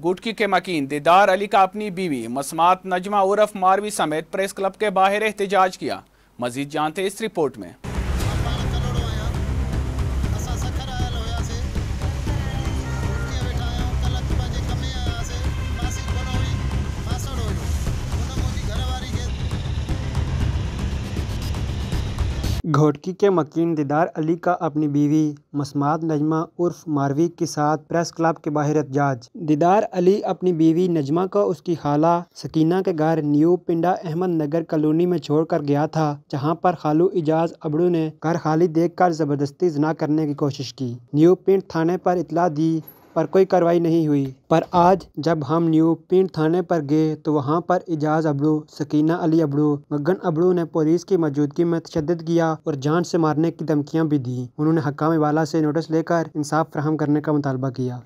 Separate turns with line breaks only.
गुटकी के मकीन, दीदार अली का अपनी बीवी, मसमात नजमा उर्फ़ मारवी समेत प्रेस क्लब के बाहर एहतजाज किया। मजीद जानते इस रिपोर्ट में।
घोटकी के मकीन दीदार अली का अपनी बीवी मसमात नजमा उर्फ़ मारवी के साथ प्रेस क्लब के बाहर एहतजाज। दीदार अली अपनी बीवी नजमा को उसकी खाला सकीना के घर न्यू पिंडा अहमद नगर कॉलोनी में छोड़कर गया था, जहाँ पर खालू इजाज अबड़ू ने घर खाली देखकर ज़बरदस्ती जना करने की कोशिश की। न्यू पिंड थाने पर इतला दी पर कोई कार्रवाई नहीं हुई। पर आज जब हम न्यू पिंड थाने पर गए तो वहाँ पर इजाज अबड़ू, सकीना अली अबड़ू, मगन अबड़ू ने पुलिस की मौजूदगी में तशद किया और जान से मारने की धमकियाँ भी दी। उन्होंने हकामी वाला से नोटिस लेकर इंसाफ फ्राहम करने का मुतालबा किया।